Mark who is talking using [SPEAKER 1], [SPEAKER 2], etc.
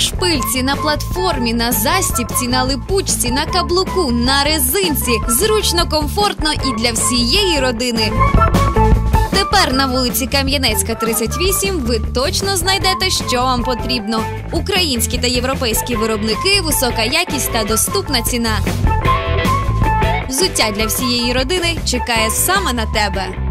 [SPEAKER 1] На шпильці, на платформі, на застіпці, на липучці, на каблуку, на резинці. Зручно, комфортно і для всієї родини. Тепер на вулиці Кам'янецька, 38 ви точно знайдете, що вам потрібно. Українські та європейські виробники, висока якість та доступна ціна. Взуття для всієї родини чекає саме на тебе.